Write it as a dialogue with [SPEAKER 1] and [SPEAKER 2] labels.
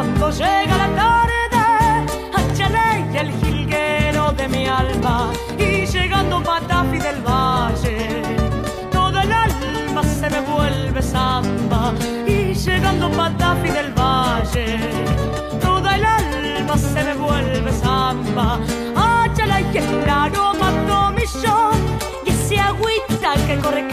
[SPEAKER 1] cuando llega la tarde, Achaley el jilguero de mi alma, y llegando Patafi del Valle, toda el alma se me vuelve samba, y llegando Patafi del Valle, toda el alma se me vuelve samba, Achaley que el aroma tomillón, y ese agüita que corre